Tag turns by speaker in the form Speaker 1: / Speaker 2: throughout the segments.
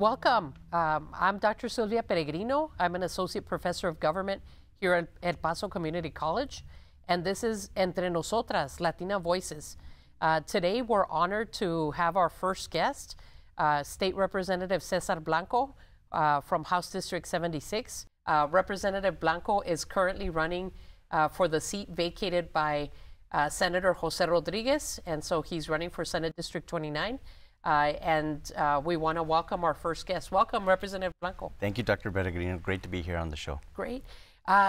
Speaker 1: Welcome. Um, I'm Dr. Sylvia Peregrino. I'm an associate professor of government here at El Paso Community College, and this is Entre Nosotras, Latina Voices. Uh, today, we're honored to have our first guest, uh, State Representative Cesar Blanco uh, from House District 76. Uh, Representative Blanco is currently running uh, for the seat vacated by uh, Senator Jose Rodriguez, and so he's running for Senate District 29. And we want to welcome our first guest. Welcome, Representative Blanco.
Speaker 2: Thank you, Dr. Peregrino. Great to be here on the show.
Speaker 1: Great.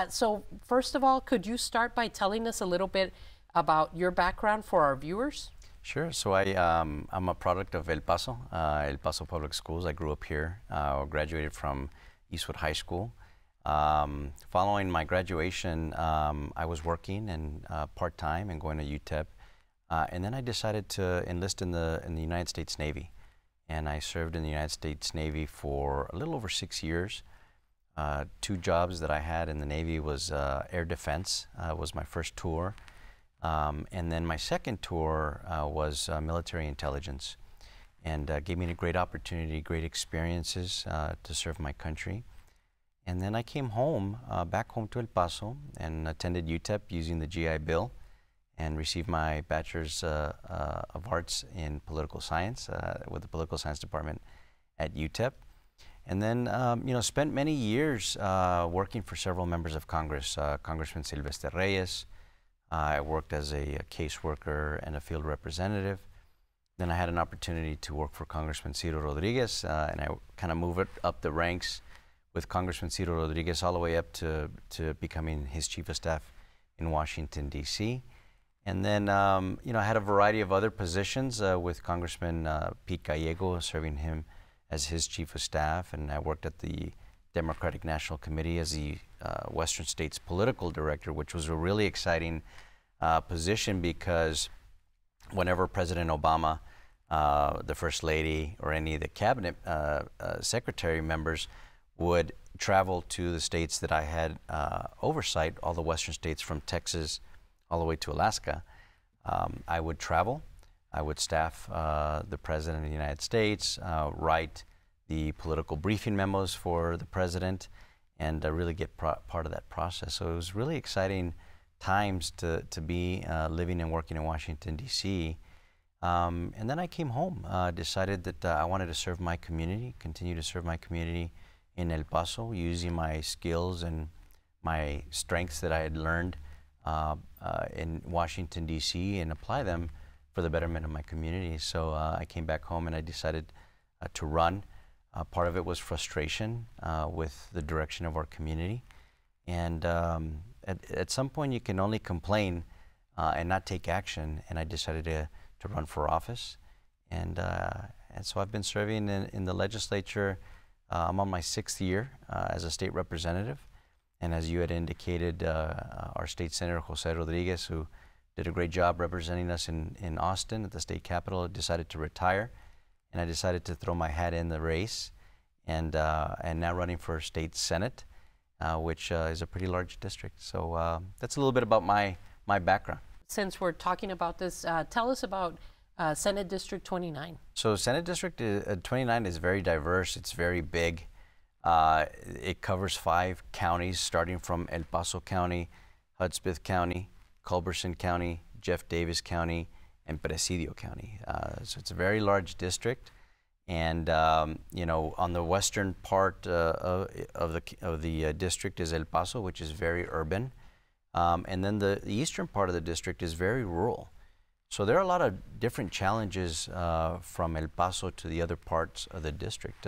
Speaker 1: so, first of all, could you start by telling us a little bit about your background for our viewers?
Speaker 2: Sure. So I, um, I'm a product of El Paso, uh, El Paso Public Schools. I grew up here, uh, graduated from Eastwood High School. Um, following my graduation, um, I was working and uh, part-time and going to UTEP. Uh, and then I decided to enlist in the, in the United States Navy. And I served in the United States Navy for a little over six years. Uh, two jobs that I had in the Navy was uh, air defense, was my first tour. Um, and then my second tour uh, was uh, military intelligence and uh, gave me a great opportunity, great experiences uh, to serve my country. And then I came home, uh, back home to El Paso, and attended UTEP using the GI Bill and received my Bachelor's uh, of Arts in Political Science with the Political Science Department at UTEP. And then, um, you know, spent many years working for several members of Congress, Congressman Silvestre Reyes, I worked as a, a caseworker and a field representative. Then I had an opportunity to work for Congressman Ciro Rodriguez, uh, and I kind of moved up the ranks with Congressman Ciro Rodriguez all the way up to, to becoming his chief of staff in Washington, D.C. And then, um, you know, I had a variety of other positions uh, with Congressman uh, Pete Gallego, serving him as his chief of staff, and I worked at the Democratic National Committee as the uh, Western States Political Director, which was a really exciting uh, position because whenever President Obama, uh, the First Lady, or any of the cabinet uh, secretary members would travel to the states that I had oversight, all the Western states from Texas all the way to Alaska, um, I would travel. I would staff the President of the United States, write the political briefing memos for the president and uh, really get part of that process. So it was really exciting times to, to be uh, living and working in Washington, D.C. Um, and then I came home, uh, decided that uh, I wanted to serve my community, continue to serve my community in El Paso, using my skills and my strengths that I had learned uh, uh, in Washington, D.C., and apply them for the betterment of my community. So I came back home and I decided to run. Uh, part of it was frustration uh, with the direction of our community. And um, at, at, some point, you can only complain uh, and not take action. And I decided to, to run for office. And, uh, and so I've been serving in, in the legislature. Uh, I'm on my sixth year uh, as a state representative. And as you had indicated, our state senator, Jose Rodriguez, who did a great job representing us in, in Austin at the state capitol, decided to retire and I decided to throw my hat in the race, and uh, and now running for state senate, uh, which uh, is a pretty large district. So uh, that's a little bit about my my background.
Speaker 1: Since we're talking about this, uh, tell us about uh, Senate District 29.
Speaker 2: So Senate District 29 is very diverse. It's very big. It covers five counties, starting from El Paso County, Hudspeth County, Culberson County, Jeff Davis County, and Presidio County. Uh, so it's a very large district. And um, you know, on the western part uh, of, the of the uh, district is El Paso, which is very urban, um, and then the, the, eastern part of the district is very rural. So there are a lot of different challenges uh, from El Paso to the other parts of the district.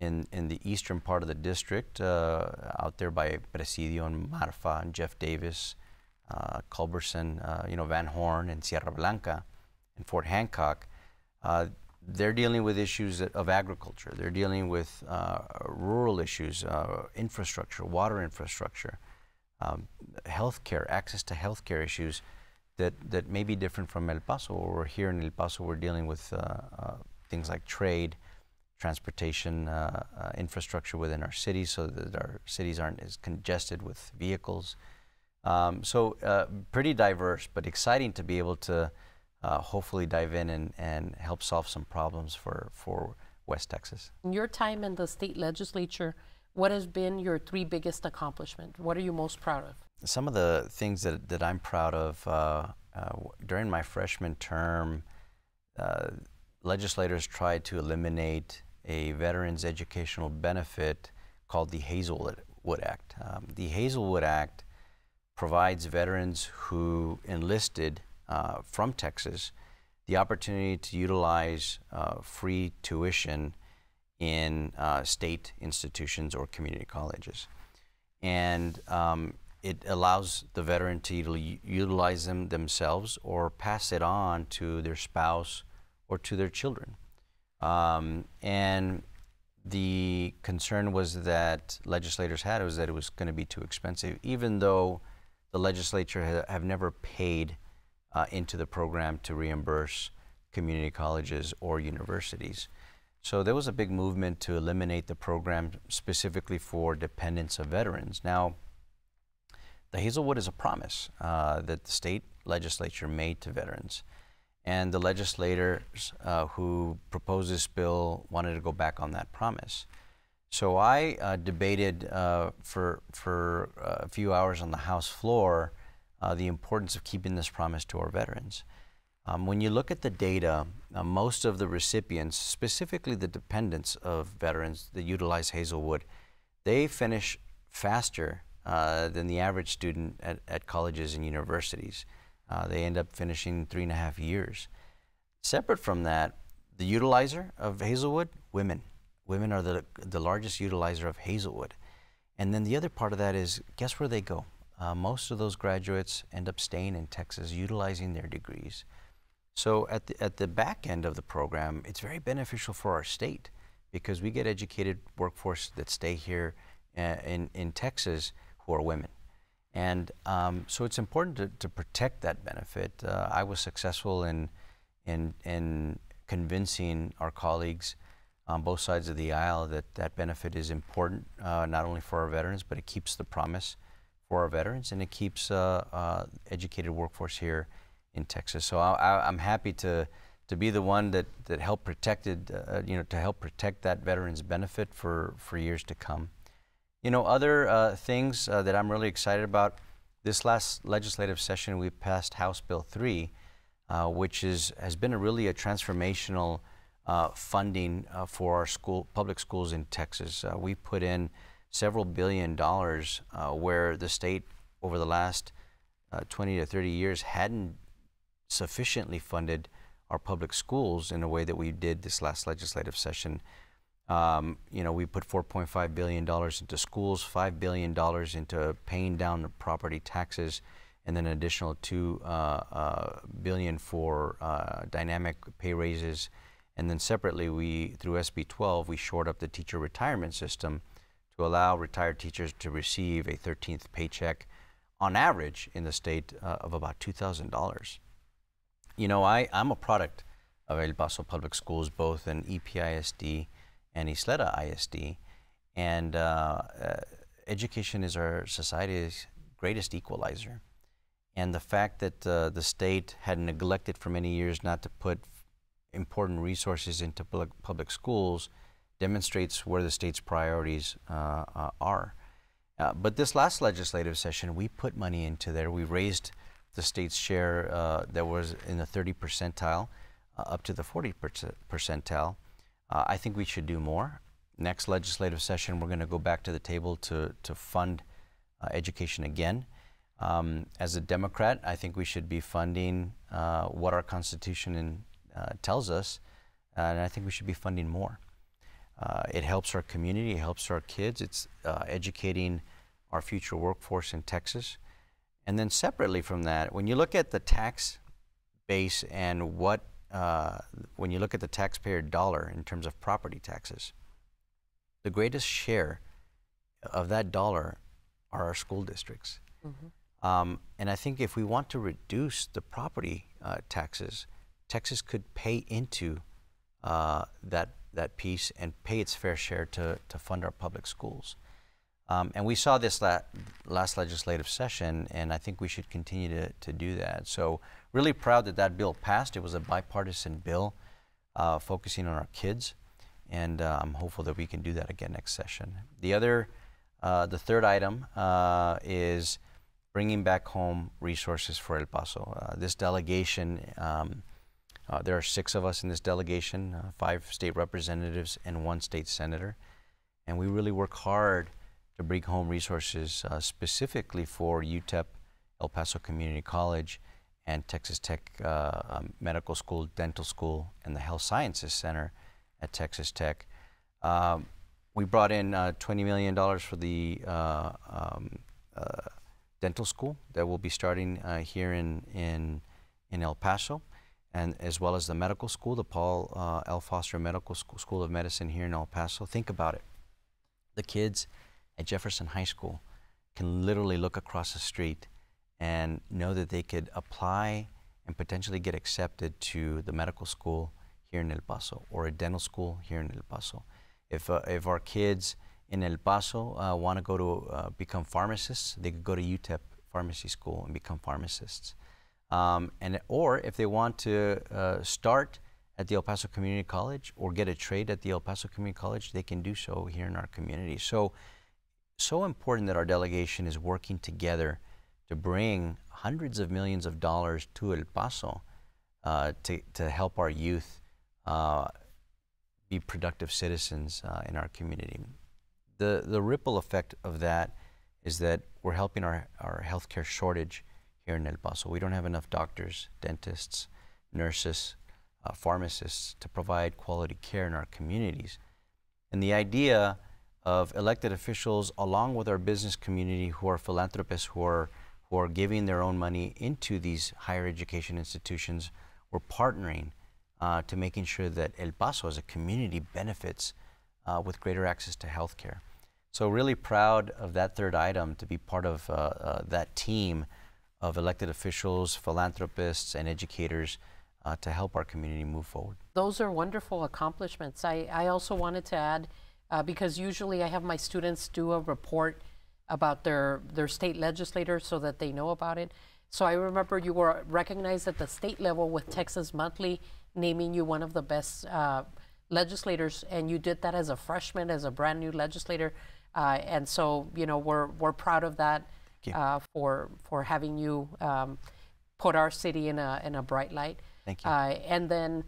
Speaker 2: In in the eastern part of the district, uh, out there by Presidio and Marfa and Jeff Davis, uh, Culberson, uh, you know, Van Horn and Sierra Blanca and Fort Hancock, uh, they're dealing with issues of agriculture. They're dealing with uh, rural issues, uh, infrastructure, water infrastructure, um, healthcare, access to healthcare issues that, that may be different from El Paso. Or here in El Paso, we're dealing with things like trade, transportation, infrastructure within our cities so that our cities aren't as congested with vehicles. Um, so uh, pretty diverse, but exciting to be able to uh, hopefully dive in and, and help solve some problems for, for West Texas.
Speaker 1: In your time in the state legislature, what has been your three biggest accomplishments? What are you most proud of?
Speaker 2: Some of the things that, that I'm proud of uh, uh, during my freshman term, uh, legislators tried to eliminate a veterans educational benefit called the Hazelwood Act. Um, the Hazelwood Act provides veterans who enlisted uh, from Texas the opportunity to utilize uh, free tuition in uh, state institutions or community colleges. And um, it allows the veteran to utilize them themselves or pass it on to their spouse or to their children. Um, and the concern was that legislators had was that it was going to be too expensive, even though the legislature ha have never paid uh, into the program to reimburse community colleges or universities. So there was a big movement to eliminate the program specifically for dependents of veterans. Now, the Hazelwood is a promise uh, that the state legislature made to veterans. And the legislators uh, who proposed this bill wanted to go back on that promise. So I uh, debated uh, for, for uh, a few hours on the House floor uh, the importance of keeping this promise to our veterans. Um, when you look at the data, uh, most of the recipients, specifically the dependents of veterans that utilize Hazelwood, they finish faster than the average student at, at colleges and universities. Uh, they end up finishing three and a half years. Separate from that, the utilizer of Hazelwood, women. Women are the, the largest utilizer of Hazelwood. And then the other part of that is guess where they go? Uh, most of those graduates end up staying in Texas, utilizing their degrees. So at the, at the back end of the program, it's very beneficial for our state because we get educated workforce that stay here uh, in, in Texas who are women. And um, so it's important to, to protect that benefit. Uh, I was successful in, in, in convincing our colleagues on both sides of the aisle that that benefit is important, uh, not only for our veterans, but it keeps the promise for our veterans and it keeps uh, uh educated workforce here in Texas. So I, am happy to to be the one that that helped protected uh, you know to help protect that veterans benefit for for years to come. You know other uh, things uh, that I'm really excited about. This last legislative session, we passed House Bill 3, uh, which is has been a really a transformational uh, funding uh, for our school public schools in Texas. we put in several billion dollars where the state over the last 20 to 30 years hadn't sufficiently funded our public schools in a way that we did this last legislative session. Um, you know, we put $4.5 billion into schools, $5 billion into paying down the property taxes, and then an additional two uh, uh, billion for uh, dynamic pay raises. And then separately, we through SB 12, we shored up the teacher retirement system to allow retired teachers to receive a 13th paycheck on average in the state uh, of about $2,000. You know, I, I'm a product of El Paso Public Schools, both in EPISD and Ysleta ISD. And uh, education is our society's greatest equalizer. And the fact that uh, the state had neglected for many years not to put important resources into public, public schools demonstrates where the state's priorities uh, uh, are. Uh, but this last legislative session, we put money into there. We raised the state's share uh, that was in the 30 percentile up to the 40 percentile. Uh, I think we should do more. Next legislative session, we're going to go back to the table to, to fund uh, education again. Um, as a Democrat, I think we should be funding uh, what our Constitution in, uh, tells us, and I think we should be funding more. it helps our community, it helps our kids, it's educating our future workforce in Texas. And then separately from that, when you look at the tax base and what, uh, when you look at the taxpayer dollar in terms of property taxes, the greatest share of that dollar are our school districts. Mm-hmm. Um, and I think if we want to reduce the property uh, taxes, Texas could pay into uh, that that piece and pay its fair share to, to fund our public schools. Um, and we saw this la last legislative session, and I think we should continue to, to do that. So, really proud that that bill passed. It was a bipartisan bill uh, focusing on our kids. and uh, I'm hopeful that we can do that again next session. The other, uh, the third item uh, is bringing back home resources for El Paso. Uh, this delegation, um, uh, there are six of us in this delegation, five state representatives and one state senator, and we really work hard to bring home resources specifically for UTEP, El Paso Community College, and Texas Tech um, Medical School, Dental School, and the Health Sciences Center at Texas Tech. Um, we brought in uh, $20 million for the uh, um, uh, dental school that will be starting uh, here in, in, in El Paso, and as well as the medical school, the Paul uh, L. Foster Medical school, school of Medicine here in El Paso. Think about it. The kids at Jefferson High School can literally look across the street and know that they could apply and potentially get accepted to the medical school here in El Paso or a dental school here in El Paso. If, uh, if our kids in El Paso uh, want to go to uh, become pharmacists, they could go to UTEP Pharmacy School and become pharmacists. Um, and, or if they want to uh, start at the El Paso Community College or get a trade at the El Paso Community College, they can do so here in our community. So, so important that our delegation is working together to bring hundreds of millions of dollars to El Paso uh, to, to help our youth uh, be productive citizens uh, in our community. The, the ripple effect of that is that we're helping our, our healthcare shortage here in El Paso. We don't have enough doctors, dentists, nurses, uh, pharmacists to provide quality care in our communities. And the idea of elected officials, along with our business community who are philanthropists, who are, who are giving their own money into these higher education institutions, we're partnering uh, to making sure that El Paso as a community benefits uh, with greater access to health care. So really proud of that third item to be part of uh, uh that team of elected officials, philanthropists, and educators uh, to help our community move forward.
Speaker 1: Those are wonderful accomplishments. I, I also wanted to add, uh, because usually I have my students do a report about their, their state legislators so that they know about it. So I remember you were recognized at the state level with Texas Monthly naming you one of the best uh, legislators, and you did that as a freshman, as a brand new legislator, uh, and so you know we're we're proud of that uh, for for having you um, put our city in a in a bright light.
Speaker 2: Thank you.
Speaker 1: Uh, and then,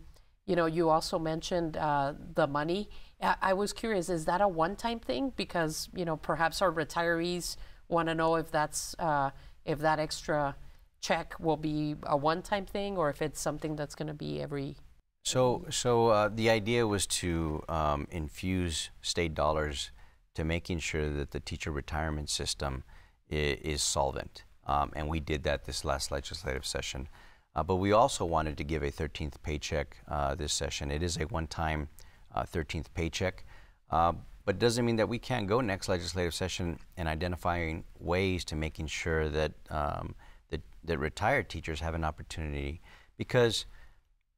Speaker 1: you know, you also mentioned uh, the money. I, was curious, is that a one-time thing? Because you know, perhaps our retirees want to know if that's uh, if that extra check will be a one-time thing or if it's something that's going to be every
Speaker 2: so so uh, the idea was to um, infuse state dollars to making sure that the teacher retirement system is, is solvent. Um, and we did that this last legislative session. Uh, but we also wanted to give a 13th paycheck uh, this session. It is a one-time 13th uh, paycheck uh, but it doesn't mean that we can't go next legislative session and identifying ways to making sure that um, that, that retired teachers have an opportunity because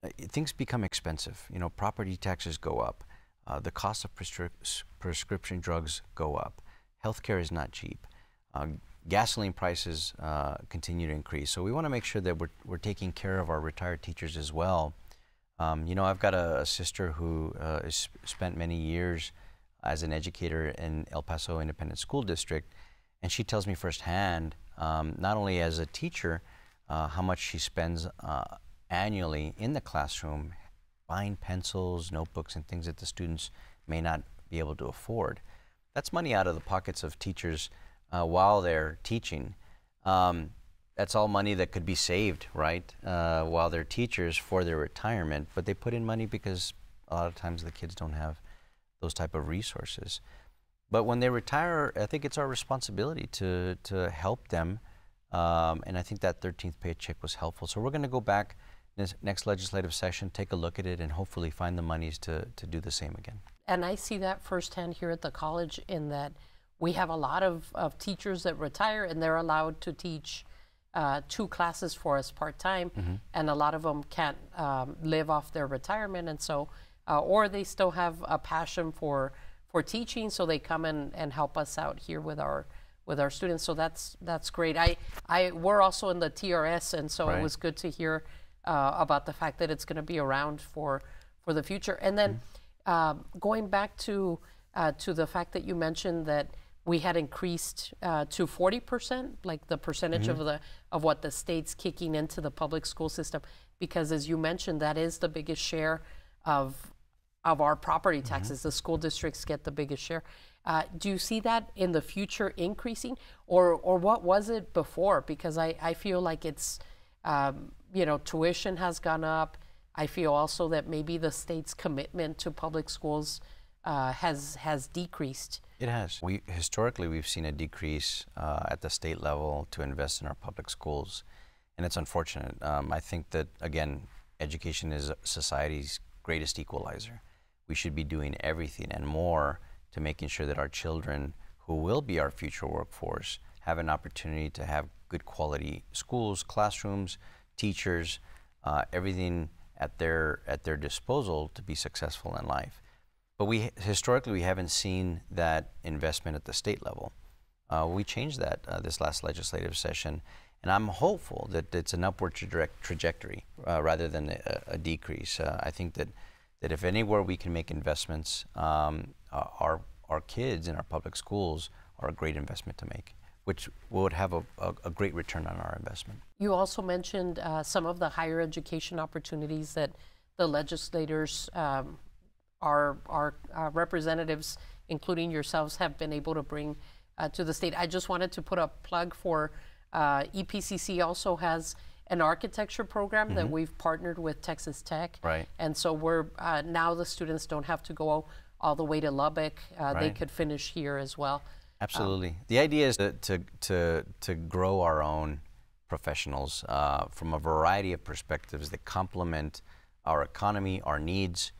Speaker 2: uh, things become expensive. You know, property taxes go up, uh, the cost of prescri- prescription drugs go up, healthcare is not cheap. Uh, gasoline prices uh, continue to increase. So we want to make sure that we're, we're taking care of our retired teachers as well. Um, you know, I've got a, a sister who uh, has spent many years as an educator in El Paso Independent School District, and she tells me firsthand um, not only as a teacher, uh, how much she spends uh, annually in the classroom buying pencils, notebooks, and things that the students may not be able to afford. That's money out of the pockets of teachers uh, while they're teaching. Um, that's all money that could be saved, right, uh, while they're teachers for their retirement. But they put in money because a lot of times the kids don't have those type of resources. But when they retire, I think it's our responsibility to, to help them. Um, and I think that 13th paycheck was helpful. So we're going to go back this next legislative session, take a look at it, and hopefully find the monies to, to do the same again.
Speaker 1: And I see that firsthand here at the college in that we have a lot of, of teachers that retire and they're allowed to teach uh, two classes for us part time, mm-hmm. and a lot of them can't um, live off their retirement, and so, uh, or they still have a passion for for teaching, so they come and, and help us out here with our with our students. So that's that's great. I I we're also in the TRS, and so right. it was good to hear uh, about the fact that it's going to be around for for the future. And then. Mm-hmm. um, going back to uh, to the fact that you mentioned that we had increased uh, to 40%, like the percentage of the of what the state's kicking into the public school system, because as you mentioned, that is the biggest share of of our property taxes. The school districts get the biggest share. Uh, do you see that in the future increasing, or or what was it before? Because I, I feel like it's um, you know tuition has gone up. I feel also that maybe the state's commitment to public schools uh, has has decreased.
Speaker 2: It has. We historically we've seen a decrease uh, at the state level to invest in our public schools, and it's unfortunate. Um, I think that again, education is society's greatest equalizer. We should be doing everything and more to making sure that our children, who will be our future workforce, have an opportunity to have good quality schools, classrooms, teachers, uh, everything at their at their disposal to be successful in life. But we historically we haven't seen that investment at the state level. Uh, we changed that uh, this last legislative session, and I'm hopeful that it's an upward traje- trajectory uh, rather than a, a decrease. Uh, I think that that if anywhere we can make investments, um, uh, our our kids in our public schools are a great investment to make, which would have a, a, a great return on our investment.
Speaker 1: You also mentioned uh, some of the higher education opportunities that the legislators, um, our, our, our representatives, including yourselves, have been able to bring uh, to the state. I just wanted to put a plug for uh, EPCC also has an architecture program that we've partnered with Texas Tech.
Speaker 2: Right.
Speaker 1: And so we're uh, now the students don't have to go all the way to Lubbock. Uh, They could finish here as well.
Speaker 2: Absolutely. the idea is to, to, to, to grow our own professionals uh, from a variety of perspectives that complement our economy, our needs,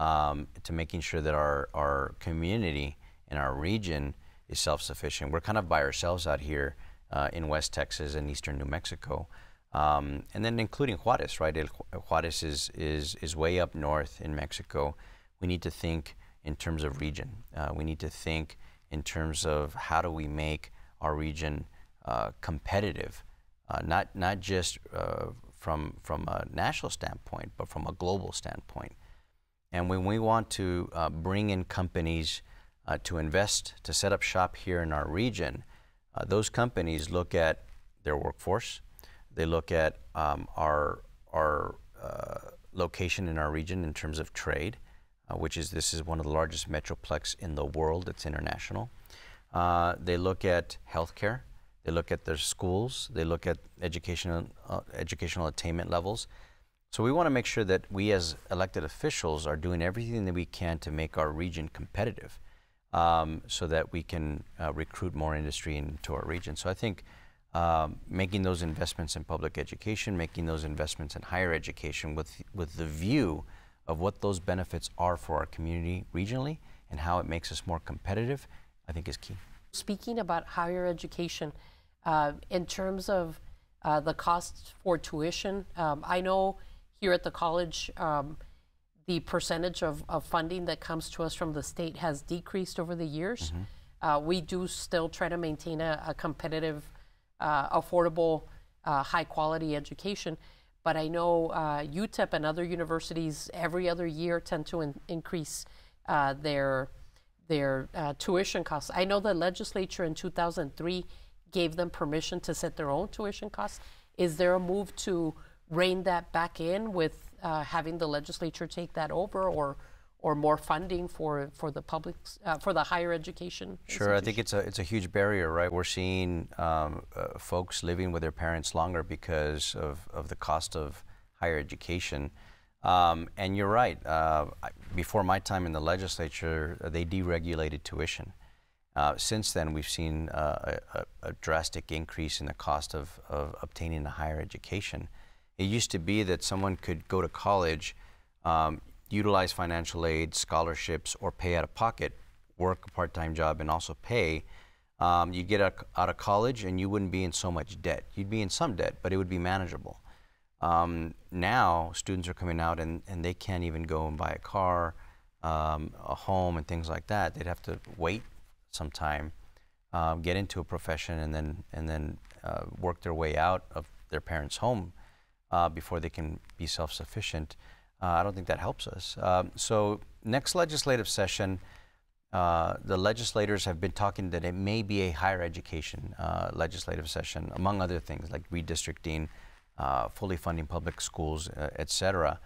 Speaker 2: um, to making sure that our, our community and our region is self sufficient. We're kind of by ourselves out here uh, in West Texas and eastern New Mexico. Um, and then including Juarez, right? El, Juarez is, is, is way up north in Mexico. We need to think in terms of region. Uh, we need to think in terms of how do we make our region uh, competitive, uh, not not just uh, from from a national standpoint, but from a global standpoint. And when we want to uh, bring in companies uh, to invest, to set up shop here in our region, uh, those companies look at their workforce, they look at um, our our uh, location in our region in terms of trade, uh, which is this is one of the largest metroplex in the world. It's international. Uh, they look at healthcare. They look at their schools. They look at educational educational attainment levels. So we want to make sure that we, as elected officials, are doing everything that we can to make our region competitive, um, so that we can uh, recruit more industry into our region. So I think um, making those investments in public education, making those investments in higher education, with with the view of what those benefits are for our community regionally and how it makes us more competitive, I think is key.
Speaker 1: Speaking about higher education, uh, in terms of uh, the costs for tuition, um, I know here at the college, um, the percentage of, of funding that comes to us from the state has decreased over the years. Uh, we do still try to maintain a, a competitive, uh, affordable, uh, high quality education. But I know uh, UTEP and other universities every other year tend to in- increase uh, their their uh, tuition costs. I know the legislature in 2003 gave them permission to set their own tuition costs. Is there a move to rein that back in with uh, having the legislature take that over, or or more funding for for the public uh, for the higher education?
Speaker 2: Sure, I think it's a it's a huge barrier, right? We're seeing um, uh, folks living with their parents longer because of, of the cost of higher education. Um, and you're right. Uh, before my time in the legislature, they deregulated tuition. Uh, since then, we've seen uh, a, a, a drastic increase in the cost of, of obtaining a higher education. It used to be that someone could go to college, um, utilize financial aid, scholarships, or pay out of pocket, work a part time job, and also pay. Um, you get out, of college and you wouldn't be in so much debt. You'd be in some debt, but it would be manageable. Um, now, students are coming out and, and they can't even go and buy a car, um, a home, and things like that. They'd have to wait some time, um, get into a profession, and then, and then uh, work their way out of their parents' home uh, before they can be self sufficient. Uh, I don't think that helps us. Um, so next legislative session, uh, the legislators have been talking that it may be a higher education uh, legislative session, among other things like redistricting, uh, fully funding public schools, uh, et cetera.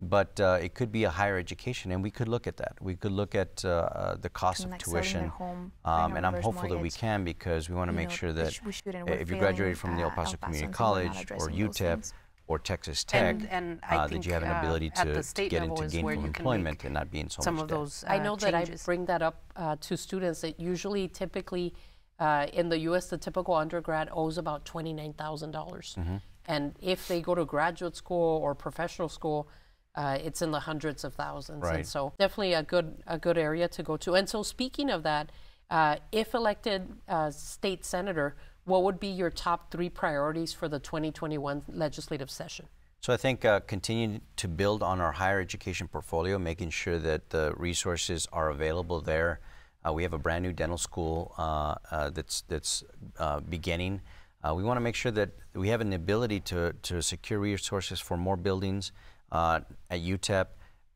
Speaker 2: But uh, it could be a higher education, and we could look at that. We could look at uh, the cost of
Speaker 3: like
Speaker 2: tuition,
Speaker 3: home,
Speaker 2: um, and I'm hopeful that we can because we want to make
Speaker 3: know,
Speaker 2: sure that
Speaker 3: we shouldn't. We're
Speaker 2: if you graduated from the El Paso Community
Speaker 3: and so we're not
Speaker 2: College or UTEP. Or Texas Tech,
Speaker 1: And, and I
Speaker 2: uh,
Speaker 1: think
Speaker 2: that you have an
Speaker 1: uh,
Speaker 2: ability
Speaker 1: at
Speaker 2: to,
Speaker 1: the
Speaker 2: to get into gainful employment and not be in so
Speaker 1: some
Speaker 2: much
Speaker 1: of
Speaker 2: debt.
Speaker 1: those
Speaker 3: uh,
Speaker 1: I know that I bring that up uh, to students that usually, typically, uh, in the U.S., the typical undergrad owes about twenty-nine thousand dollars,
Speaker 2: Mm-hmm.
Speaker 1: and if they go to graduate school or professional school, uh, it's in the hundreds of thousands. And
Speaker 2: Right.
Speaker 1: so, definitely a good a good area to go to. And so, speaking of that, uh, if elected uh, state senator, what would be your top three priorities for the 2021 legislative session?
Speaker 2: So I think uh, continuing to build on our higher education portfolio, making sure that the resources are available there. Uh, we have a brand new dental school uh, uh, that's that's uh, beginning. Uh, we want to make sure that we have an ability to to secure resources for more buildings at UTEP,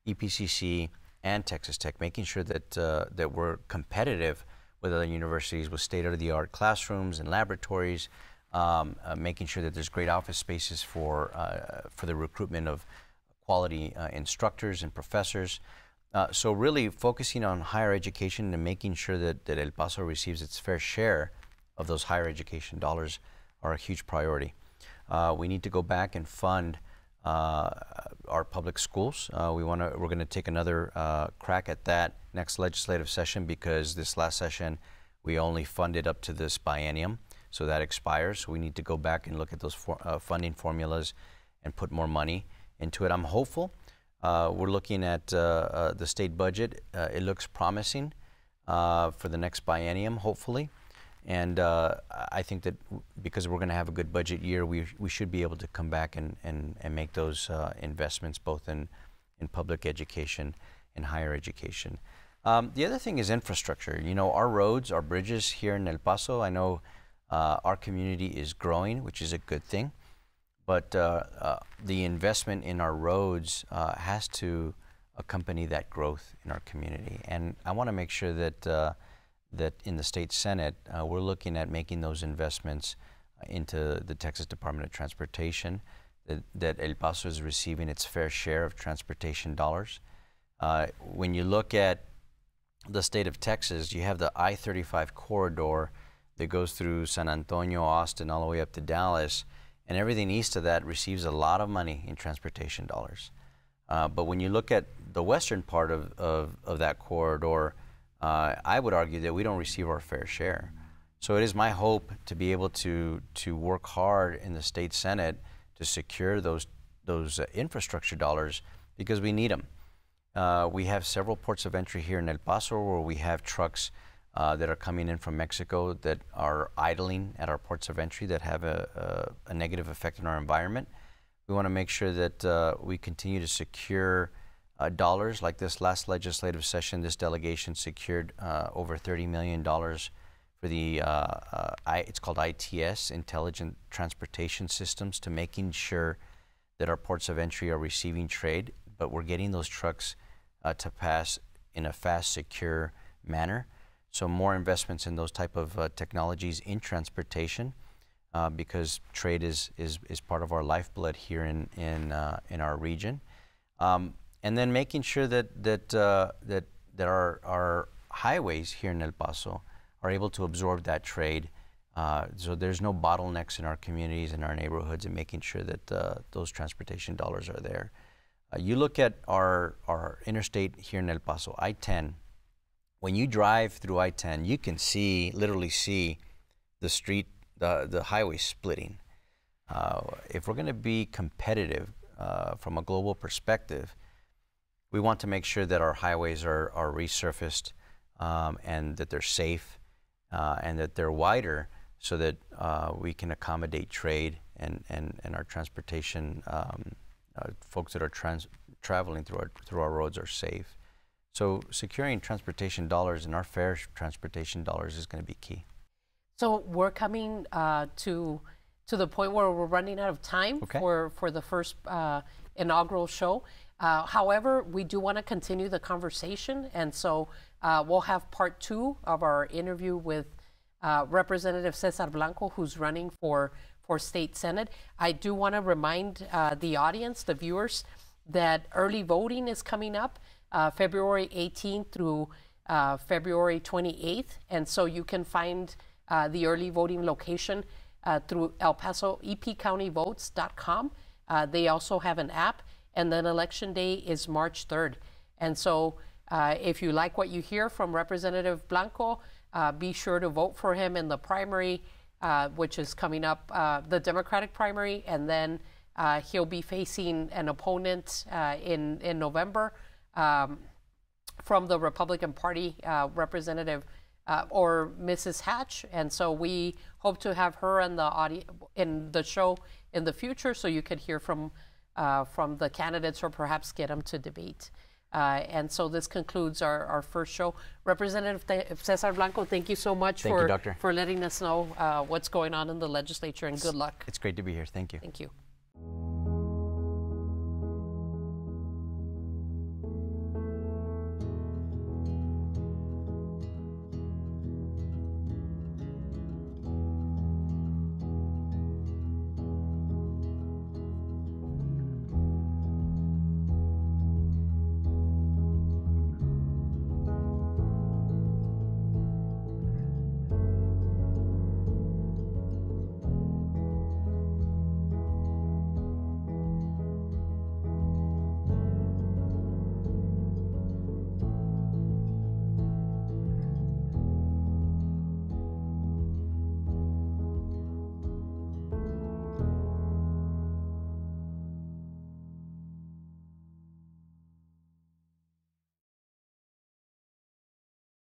Speaker 2: EPCC, and Texas Tech, making sure that that we're competitive with other universities with state-of-the-art classrooms and laboratories, um, uh, making sure that there's great office spaces for uh, for the recruitment of quality uh, instructors and professors. Uh, so really focusing on higher education and making sure that, that El Paso receives its fair share of those higher education dollars are a huge priority. Uh, we need to go back and fund our public schools. Uh, we want to. We're going to take another uh, crack at that next legislative session because this last session we only funded up to this biennium, so that expires. So we need to go back and look at those for, uh, funding formulas and put more money into it. I'm hopeful. Uh, we're looking at uh, uh, the state budget. Uh, it looks promising uh, for the next biennium, hopefully. And uh, I think that because we're going to have a good budget year, we, we should be able to come back and, and, and make those uh, investments both in, in public education and higher education. Um, the other thing is infrastructure. You know, our roads, our bridges here in El Paso, I know uh, our community is growing, which is a good thing. But uh, uh, the investment in our roads uh, has to accompany that growth in our community. And I want to make sure that that in the state senate uh, we're looking at making those investments into the Texas Department of Transportation. That, that El Paso is receiving its fair share of transportation dollars. Uh, when you look at the state of Texas, you have the I-35 corridor that goes through San Antonio, Austin, all the way up to Dallas, and everything east of that receives a lot of money in transportation dollars. Uh, but when you look at the western part of, of, of that corridor, uh, I would argue that we don't receive our fair share. So it is my hope to be able to, to work hard in the state senate to secure those, those uh, infrastructure dollars because we need them. Uh, we have several ports of entry here in El Paso where we have trucks uh, that are coming in from Mexico that are idling at our ports of entry that have a, a, a negative effect on our environment. We want to make sure that uh, we continue to secure dollars. Like this last legislative session, this delegation secured uh, over $30 million for the, uh, uh, I, it's called ITS, Intelligent Transportation Systems, to making sure that our ports of entry are receiving trade, but we're getting those trucks uh, to pass in a fast, secure manner. So more investments in those type of uh, technologies in transportation, uh, because trade is, is, is part of our lifeblood here in in, uh, in our region, um, and then making sure that that uh, that that our our highways here in El Paso are able to absorb that trade. Uh, so there's no bottlenecks in our communities and our neighborhoods, and making sure that uh, those transportation dollars are there. Uh, you look at our our interstate here in El Paso, I-10. When you drive through I-10, you can see literally see the street, the the highway splitting. Uh, if we're going to be competitive uh, from a global perspective, we want to make sure that our highways are, are resurfaced um, and that they're safe uh, and that they're wider so that uh, we can accommodate trade and, and, and our transportation um, uh, folks that are trans- traveling through our, through our roads are safe. So securing transportation dollars and our fair transportation dollars is going to be key.
Speaker 1: So we're coming uh, to to the point where we're running out of time
Speaker 2: Okay.
Speaker 1: for for the first uh, inaugural show. Uh, however, we do want to continue the conversation, and so uh, we'll have part two of our interview with uh, Representative Cesar Blanco, who's running for for state senate. I do want to remind uh, the audience, the viewers, that early voting is coming up uh, February 18th through uh, February 28th, and so you can find the early voting location through El Paso epcountyvotes.com. they also have an app and then election day is March 3rd. And so uh, if you like what you hear from Representative Blanco, uh, be sure to vote for him in the primary, uh, which is coming up, uh, the Democratic primary, and then uh, he'll be facing an opponent uh, in, in November um, from the Republican Party, Representative or Mrs. Hatch. And so we hope to have her in the, audi- in the show in the future so you could hear from uh, from the candidates or perhaps get them to debate. Uh, and so this concludes our, our first show. Representative Cesar Blanco, thank you so much
Speaker 2: thank
Speaker 1: for,
Speaker 2: you,
Speaker 1: for letting us know uh, what's going on in the legislature and good luck.
Speaker 2: It's great to be here. Thank you.
Speaker 1: Thank you.